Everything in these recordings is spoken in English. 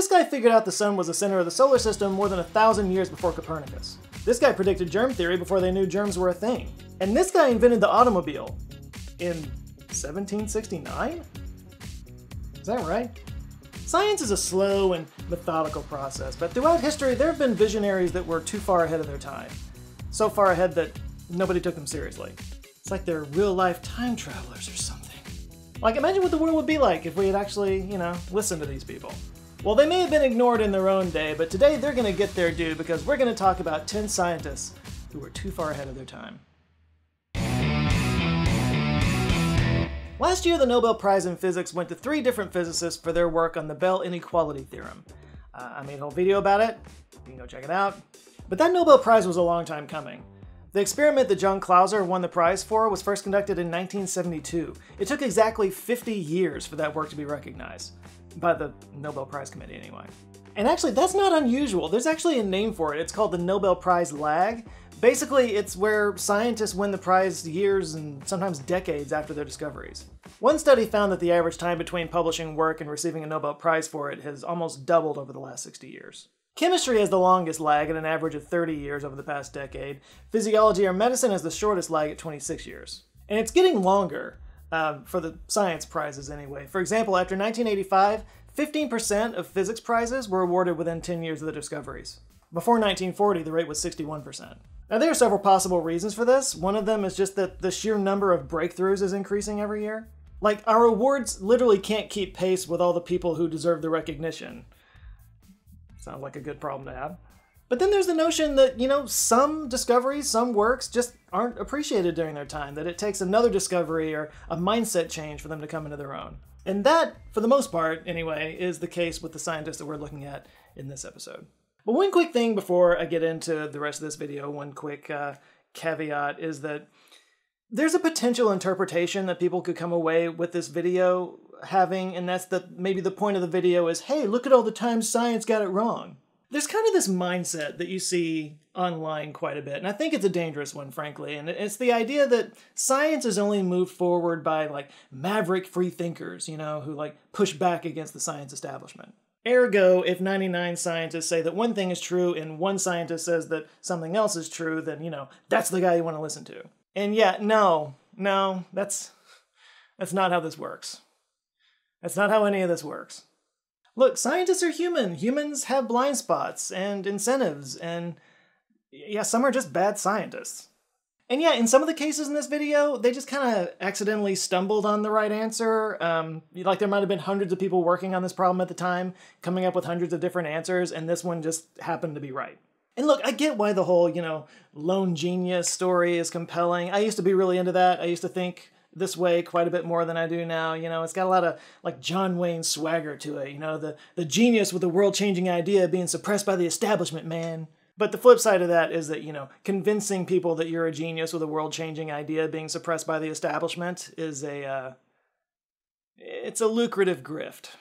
This guy figured out the sun was the center of the solar system more than a thousand years before Copernicus. This guy predicted germ theory before they knew germs were a thing. And this guy invented the automobile in 1769? Is that right? Science is a slow and methodical process, but throughout history there have been visionaries that were too far ahead of their time. So far ahead that nobody took them seriously. It's like they're real life time travelers or something. Like, imagine what the world would be like if we had actually, you know, listened to these people. Well, they may have been ignored in their own day, but today they're going to get their due because we're going to talk about 10 scientists who were too far ahead of their time. Last year, the Nobel Prize in Physics went to three different physicists for their work on the Bell inequality theorem. Uh, I made a whole video about it. You can go check it out. But that Nobel Prize was a long time coming. The experiment that John Clauser won the prize for was first conducted in 1972. It took exactly 50 years for that work to be recognized. By the Nobel Prize Committee, anyway. And actually, that's not unusual. There's actually a name for it. It's called the Nobel Prize lag. Basically, it's where scientists win the prize years and sometimes decades after their discoveries. One study found that the average time between publishing work and receiving a Nobel Prize for it has almost doubled over the last 60 years. Chemistry has the longest lag at an average of 30 years over the past decade. Physiology or medicine has the shortest lag at 26 years. And it's getting longer, um, for the science prizes anyway. For example, after 1985, 15% of physics prizes were awarded within 10 years of the discoveries. Before 1940, the rate was 61%. Now, there are several possible reasons for this. One of them is just that the sheer number of breakthroughs is increasing every year. Like, our awards literally can't keep pace with all the people who deserve the recognition. Sounds like a good problem to have. But then there's the notion that, you know, some discoveries, some works just aren't appreciated during their time, that it takes another discovery or a mindset change for them to come into their own. And that, for the most part anyway, is the case with the scientists that we're looking at in this episode. But one quick thing before I get into the rest of this video, one quick uh, caveat is that there's a potential interpretation that people could come away with this video having, and that's that maybe the point of the video is hey, look at all the times science got it wrong. There's kind of this mindset that you see online quite a bit, and I think it's a dangerous one, frankly. And it's the idea that science is only moved forward by like maverick free thinkers, you know, who like push back against the science establishment. Ergo, if 99 scientists say that one thing is true and one scientist says that something else is true, then, you know, that's the guy you want to listen to. And yeah, no, no, that's that's not how this works. That's not how any of this works. Look, scientists are human. Humans have blind spots and incentives, and yeah, some are just bad scientists. And yeah, in some of the cases in this video, they just kind of accidentally stumbled on the right answer. Um, like there might have been hundreds of people working on this problem at the time, coming up with hundreds of different answers, and this one just happened to be right. And look, I get why the whole, you know, lone genius story is compelling. I used to be really into that. I used to think this way quite a bit more than I do now. You know, it's got a lot of like John Wayne swagger to it. You know, the the genius with a world changing idea being suppressed by the establishment, man. But the flip side of that is that, you know, convincing people that you're a genius with a world changing idea being suppressed by the establishment is a, uh, it's a lucrative grift.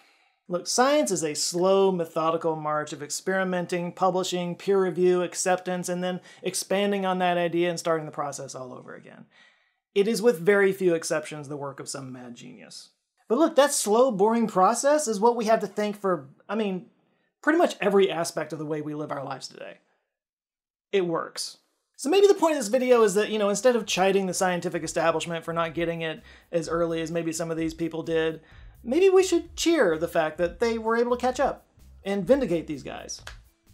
Look, science is a slow, methodical march of experimenting, publishing, peer review, acceptance, and then expanding on that idea and starting the process all over again. It is, with very few exceptions, the work of some mad genius. But look, that slow, boring process is what we have to thank for, I mean, pretty much every aspect of the way we live our lives today it works. So maybe the point of this video is that, you know, instead of chiding the scientific establishment for not getting it as early as maybe some of these people did, maybe we should cheer the fact that they were able to catch up and vindicate these guys.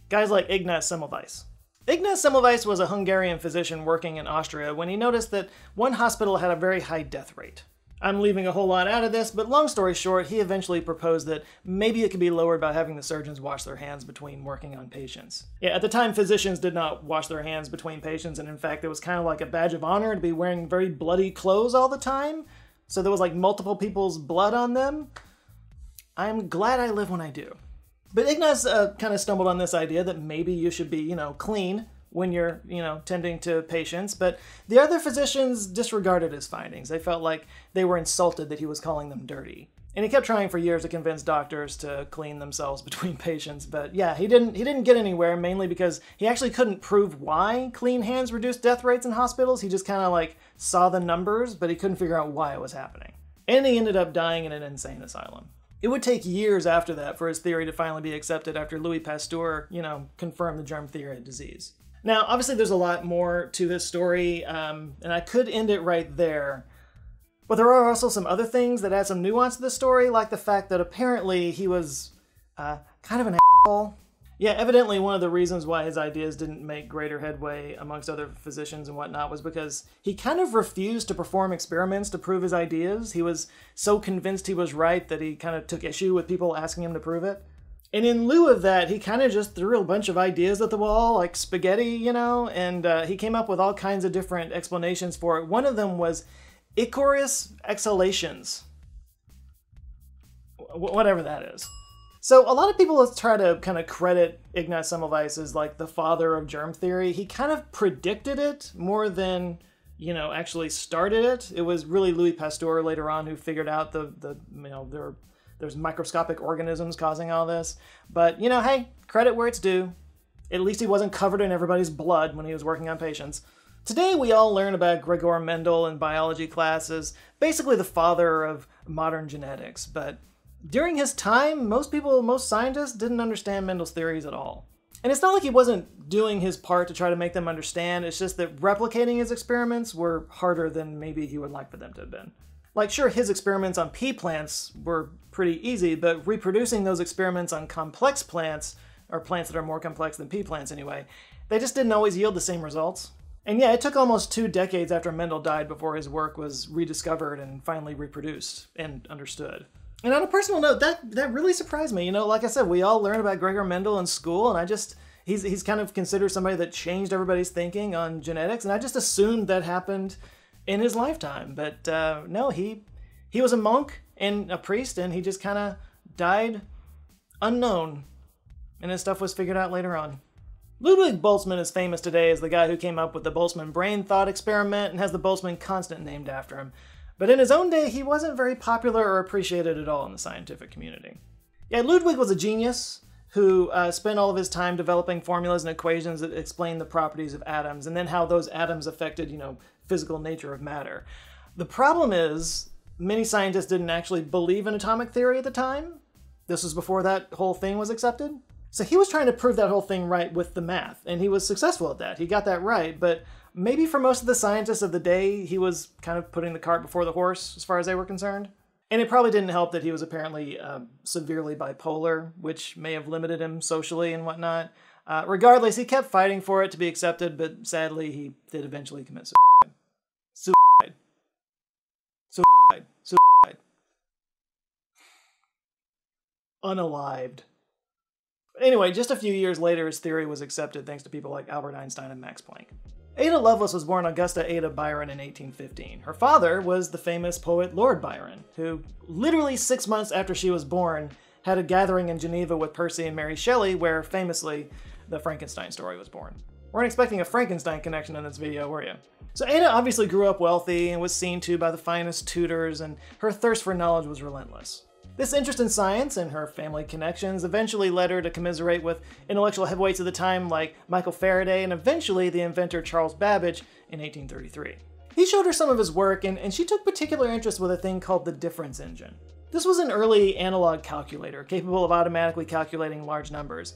Guys like Ignaz Semmelweis. Ignaz Semmelweis was a Hungarian physician working in Austria when he noticed that one hospital had a very high death rate. I'm leaving a whole lot out of this, but long story short, he eventually proposed that maybe it could be lowered by having the surgeons wash their hands between working on patients. Yeah, at the time, physicians did not wash their hands between patients, and in fact, it was kind of like a badge of honor to be wearing very bloody clothes all the time. So there was like multiple people's blood on them. I'm glad I live when I do. But Ignaz uh, kind of stumbled on this idea that maybe you should be, you know, clean when you're, you know, tending to patients, but the other physicians disregarded his findings. They felt like they were insulted that he was calling them dirty. And he kept trying for years to convince doctors to clean themselves between patients, but yeah, he didn't he didn't get anywhere mainly because he actually couldn't prove why clean hands reduced death rates in hospitals. He just kind of like saw the numbers, but he couldn't figure out why it was happening. And he ended up dying in an insane asylum. It would take years after that for his theory to finally be accepted after Louis Pasteur, you know, confirmed the germ theory of disease. Now, obviously, there's a lot more to this story, um, and I could end it right there. But there are also some other things that add some nuance to the story, like the fact that apparently he was uh, kind of an asshole. Yeah, evidently one of the reasons why his ideas didn't make greater headway amongst other physicians and whatnot was because he kind of refused to perform experiments to prove his ideas. He was so convinced he was right that he kind of took issue with people asking him to prove it. And in lieu of that, he kind of just threw a bunch of ideas at the wall, like spaghetti, you know, and uh, he came up with all kinds of different explanations for it. One of them was ichorous exhalations. W- whatever that is. So a lot of people try to kind of credit Ignaz Semmelweis as like the father of germ theory. He kind of predicted it more than you know actually started it. It was really Louis Pasteur later on who figured out the the you know there there's microscopic organisms causing all this. But you know, hey, credit where it's due. At least he wasn't covered in everybody's blood when he was working on patients. Today we all learn about Gregor Mendel in biology classes, basically the father of modern genetics, but during his time, most people, most scientists didn't understand Mendel's theories at all. And it's not like he wasn't doing his part to try to make them understand, it's just that replicating his experiments were harder than maybe he would like for them to have been. Like, sure, his experiments on pea plants were pretty easy, but reproducing those experiments on complex plants, or plants that are more complex than pea plants anyway, they just didn't always yield the same results. And yeah, it took almost two decades after Mendel died before his work was rediscovered and finally reproduced and understood. And on a personal note, that that really surprised me. You know, like I said, we all learn about Gregor Mendel in school, and I just he's he's kind of considered somebody that changed everybody's thinking on genetics, and I just assumed that happened in his lifetime. But uh, no, he he was a monk and a priest, and he just kind of died unknown, and his stuff was figured out later on. Ludwig Boltzmann is famous today as the guy who came up with the Boltzmann brain thought experiment and has the Boltzmann constant named after him. But in his own day, he wasn't very popular or appreciated at all in the scientific community. Yeah, Ludwig was a genius who uh, spent all of his time developing formulas and equations that explain the properties of atoms and then how those atoms affected, you know, physical nature of matter. The problem is, many scientists didn't actually believe in atomic theory at the time. This was before that whole thing was accepted. So he was trying to prove that whole thing right with the math, and he was successful at that. He got that right, but maybe for most of the scientists of the day, he was kind of putting the cart before the horse as far as they were concerned. And it probably didn't help that he was apparently uh, severely bipolar, which may have limited him socially and whatnot. Uh, regardless, he kept fighting for it to be accepted, but sadly, he did eventually commit suicide. Suicide. Suicide. Suicide. Unalived. Anyway, just a few years later, his theory was accepted thanks to people like Albert Einstein and Max Planck. Ada Lovelace was born Augusta Ada Byron in 1815. Her father was the famous poet Lord Byron, who, literally six months after she was born, had a gathering in Geneva with Percy and Mary Shelley, where famously the Frankenstein story was born. Weren't expecting a Frankenstein connection in this video, were you? So Ada obviously grew up wealthy and was seen to by the finest tutors, and her thirst for knowledge was relentless. This interest in science and her family connections eventually led her to commiserate with intellectual heavyweights of the time like Michael Faraday and eventually the inventor Charles Babbage in 1833. He showed her some of his work and, and she took particular interest with a thing called the difference engine. This was an early analog calculator capable of automatically calculating large numbers.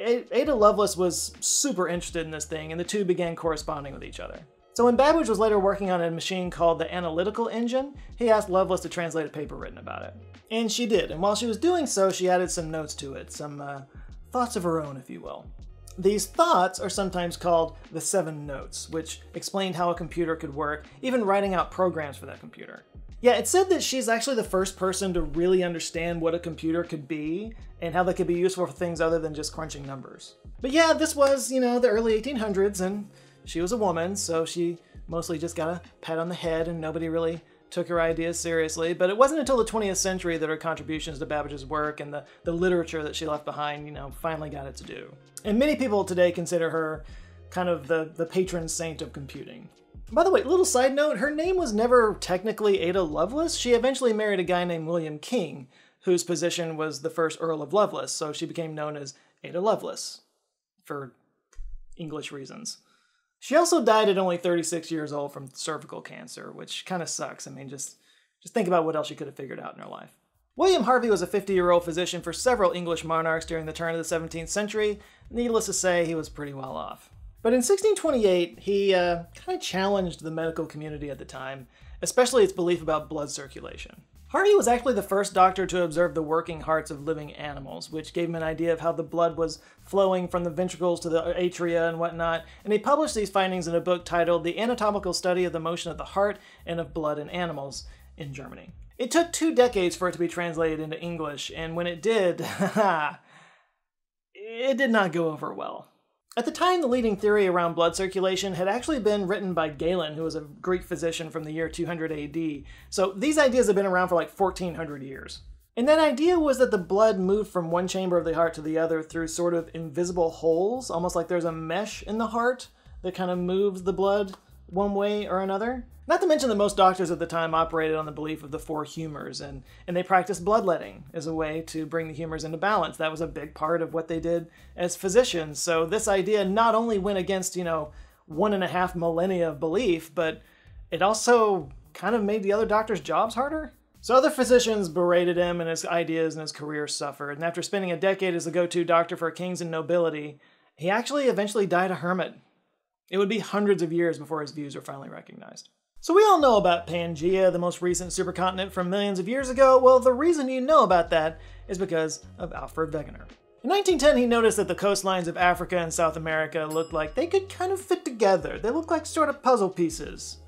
Ada Lovelace was super interested in this thing and the two began corresponding with each other. So when Babbage was later working on a machine called the Analytical Engine, he asked Lovelace to translate a paper written about it. And she did, and while she was doing so, she added some notes to it, some uh, thoughts of her own, if you will. These thoughts are sometimes called the seven notes, which explained how a computer could work, even writing out programs for that computer. Yeah, it said that she's actually the first person to really understand what a computer could be and how they could be useful for things other than just crunching numbers. But yeah, this was, you know, the early 1800s, and she was a woman, so she mostly just got a pat on the head and nobody really took her ideas seriously. But it wasn't until the 20th century that her contributions to Babbage's work and the, the literature that she left behind, you know, finally got its due. And many people today consider her kind of the, the patron saint of computing. By the way, little side note, her name was never technically Ada Lovelace. She eventually married a guy named William King, whose position was the first Earl of Lovelace, so she became known as Ada Lovelace for English reasons. She also died at only 36 years old from cervical cancer, which kind of sucks. I mean, just just think about what else she could have figured out in her life. William Harvey was a 50 year old physician for several English monarchs during the turn of the 17th century. Needless to say, he was pretty well off. But in 1628, he uh, kind of challenged the medical community at the time, especially its belief about blood circulation. Harvey was actually the first doctor to observe the working hearts of living animals, which gave him an idea of how the blood was flowing from the ventricles to the atria and whatnot, and he published these findings in a book titled The Anatomical Study of the Motion of the Heart and of Blood in Animals in Germany. It took two decades for it to be translated into English, and when it did, it did not go over well. At the time, the leading theory around blood circulation had actually been written by Galen, who was a Greek physician from the year 200 AD. So these ideas have been around for like 1400 years. And that idea was that the blood moved from one chamber of the heart to the other through sort of invisible holes, almost like there's a mesh in the heart that kind of moves the blood one way or another. Not to mention that most doctors at the time operated on the belief of the four humors, and, and they practiced bloodletting as a way to bring the humors into balance. That was a big part of what they did as physicians. So this idea not only went against, you know, one and a half millennia of belief, but it also kind of made the other doctors' jobs harder. So other physicians berated him, and his ideas and his career suffered. And after spending a decade as the go-to doctor for kings and nobility, he actually eventually died a hermit. It would be hundreds of years before his views were finally recognized. So we all know about Pangaea, the most recent supercontinent from millions of years ago. Well, the reason you know about that is because of Alfred Wegener. In 1910, he noticed that the coastlines of Africa and South America looked like they could kind of fit together. They looked like sort of puzzle pieces,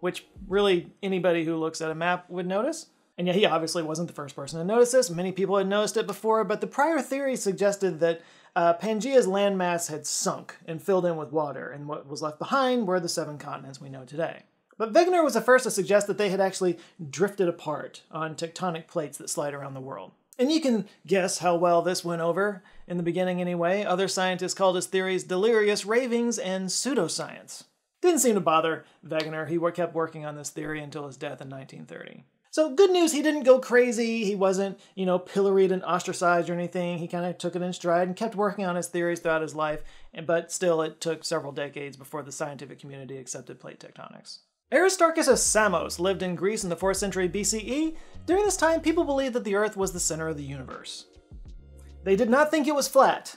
which really anybody who looks at a map would notice. And yet he obviously wasn't the first person to notice this. Many people had noticed it before, but the prior theory suggested that uh, Pangaea's landmass had sunk and filled in with water, and what was left behind were the seven continents we know today. But Wegener was the first to suggest that they had actually drifted apart on tectonic plates that slide around the world. And you can guess how well this went over, in the beginning anyway. Other scientists called his theories delirious ravings and pseudoscience. Didn't seem to bother Wegener. He kept working on this theory until his death in 1930. So good news, he didn't go crazy. He wasn't, you know, pilloried and ostracized or anything. He kind of took it in stride and kept working on his theories throughout his life. But still, it took several decades before the scientific community accepted plate tectonics. Aristarchus of Samos lived in Greece in the 4th century BCE. During this time, people believed that the Earth was the center of the universe. They did not think it was flat,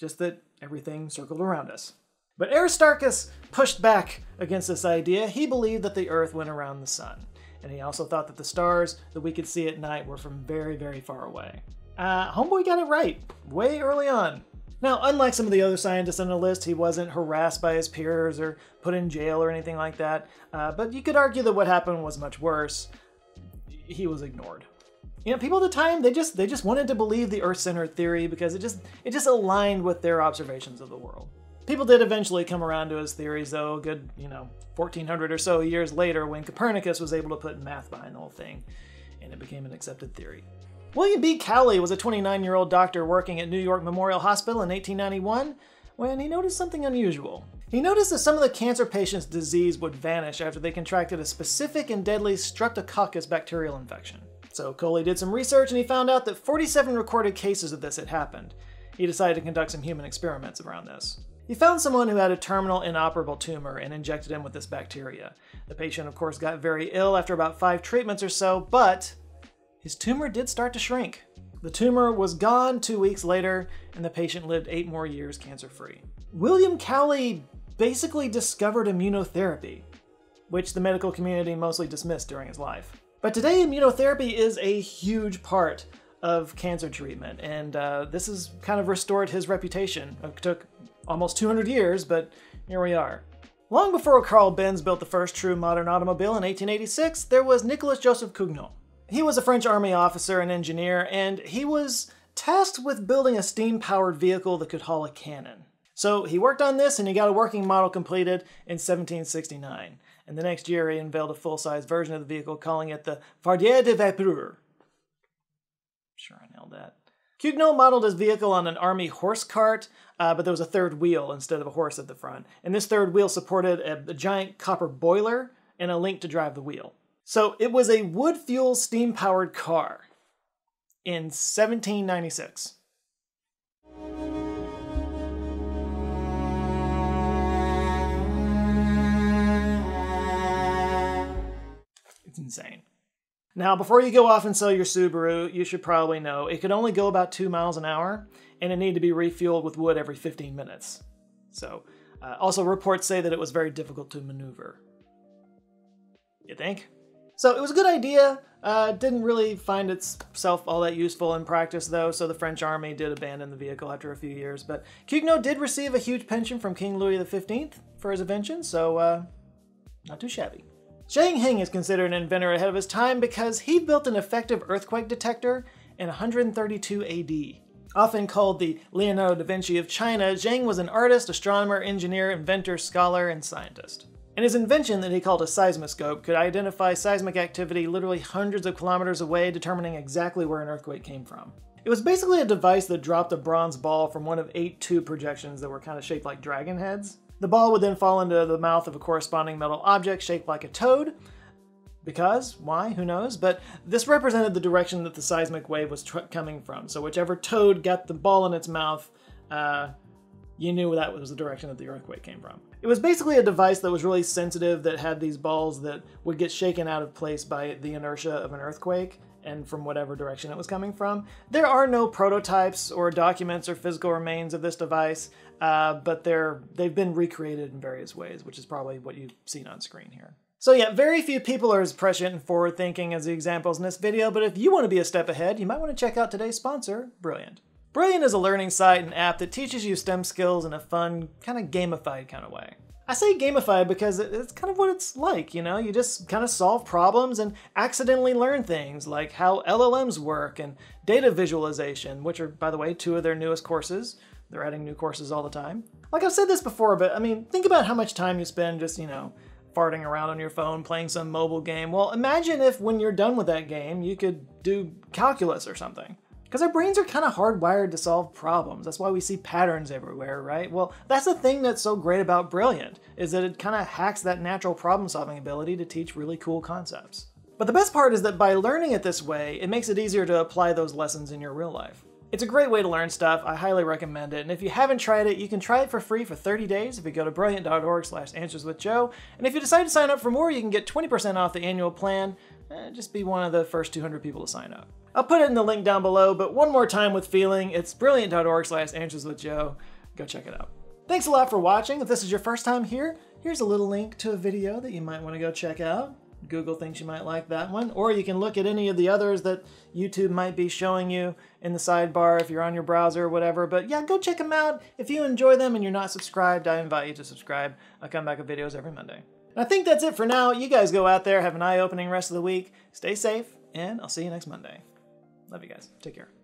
just that everything circled around us. But Aristarchus pushed back against this idea. He believed that the Earth went around the sun. And he also thought that the stars that we could see at night were from very, very far away. Uh, Homeboy got it right, way early on. Now, unlike some of the other scientists on the list, he wasn't harassed by his peers or put in jail or anything like that, uh, but you could argue that what happened was much worse. He was ignored. You know, people at the time, they just they just wanted to believe the Earth-centered theory because it just it just aligned with their observations of the world. People did eventually come around to his theories, though, good, you know, 1400 or so years later when Copernicus was able to put math behind the whole thing, and it became an accepted theory. William B. Coley was a 29 year old doctor working at New York Memorial Hospital in 1891 when he noticed something unusual. He noticed that some of the cancer patients' disease would vanish after they contracted a specific and deadly streptococcus bacterial infection. So Coley did some research and he found out that 47 recorded cases of this had happened. He decided to conduct some human experiments around this. He found someone who had a terminal inoperable tumor and injected him with this bacteria. The patient, of course, got very ill after about five treatments or so, but his tumor did start to shrink. The tumor was gone two weeks later, and the patient lived eight more years cancer free. William Coley basically discovered immunotherapy, which the medical community mostly dismissed during his life. But today, immunotherapy is a huge part of cancer treatment, and uh, this has kind of restored his reputation. It took almost 200 years, but here we are. Long before Carl Benz built the first true modern automobile in 1886, there was Nicolas Joseph Cugnot. He was a French army officer and engineer, and he was tasked with building a steam-powered vehicle that could haul a cannon. So he worked on this and he got a working model completed in 1769. And the next year he unveiled a full-size version of the vehicle, calling it the Fardier de Vapeur. Sure, I nailed that. Cugnot modeled his vehicle on an army horse cart, uh, but there was a third wheel instead of a horse at the front. And this third wheel supported a, a giant copper boiler and a link to drive the wheel. So it was a wood fuel steam powered car in 1796. It's insane. Now, before you go off and sell your Subaru, you should probably know it could only go about 2 miles an hour, and it needed to be refueled with wood every 15 minutes. So, uh, also reports say that it was very difficult to maneuver. You think? So it was a good idea. Uh, didn't really find itself all that useful in practice, though, so the French army did abandon the vehicle after a few years. But Cugnot did receive a huge pension from King Louis XV for his invention, so uh, not too shabby. Zheng Heng is considered an inventor ahead of his time because he built an effective earthquake detector in 132 AD. Often called the Leonardo da Vinci of China, Zheng was an artist, astronomer, engineer, inventor, scholar, and scientist. And his invention that he called a seismoscope could identify seismic activity literally hundreds of kilometers away, determining exactly where an earthquake came from. It was basically a device that dropped a bronze ball from one of eight tube projections that were kind of shaped like dragon heads. The ball would then fall into the mouth of a corresponding metal object shaped like a toad. Because? Why? Who knows? But this represented the direction that the seismic wave was coming from. So whichever toad got the ball in its mouth, uh, you knew that was the direction that the earthquake came from. It was basically a device that was really sensitive that had these balls that would get shaken out of place by the inertia of an earthquake and from whatever direction it was coming from. There are no prototypes or documents or physical remains of this device, uh, but they're, they've been recreated in various ways, which is probably what you've seen on screen here. So yeah, very few people are as prescient and forward-thinking as the examples in this video, but if you want to be a step ahead, you might want to check out today's sponsor, Brilliant. Brilliant is a learning site and app that teaches you STEM skills in a fun, kind of gamified kind of way. I say gamified because it's kind of what it's like, you know? You just kind of solve problems and accidentally learn things like how LLMs work and data visualization, which are, by the way, two of their newest courses. They're adding new courses all the time. Like I've said this before, but I mean, think about how much time you spend just, you know, farting around on your phone playing some mobile game. Well, imagine if when you're done with that game, you could do calculus or something. Because our brains are kind of hardwired to solve problems. That's why we see patterns everywhere, right? Well, that's the thing that's so great about Brilliant, is that it kind of hacks that natural problem solving ability to teach really cool concepts. But the best part is that by learning it this way, it makes it easier to apply those lessons in your real life. It's a great way to learn stuff, I highly recommend it, and if you haven't tried it, you can try it for free for 30 days if you go to brilliant.org slash answerswithjoe, and if you decide to sign up for more, you can get 20% off the annual plan, eh, just be one of the first 200 people to sign up. I'll put it in the link down below, but one more time with feeling, it's brilliant.org slash answers with Joe. Go check it out. Thanks a lot for watching. If this is your first time here, here's a little link to a video that you might want to go check out. Google thinks you might like that one. Or you can look at any of the others that YouTube might be showing you in the sidebar if you're on your browser or whatever. But yeah, go check them out. If you enjoy them and you're not subscribed, I invite you to subscribe. I come back with videos every Monday. I think that's it for now. You guys go out there, have an eye-opening rest of the week. Stay safe, and I'll see you next Monday. Love you guys. Take care.